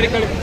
¡Gracias!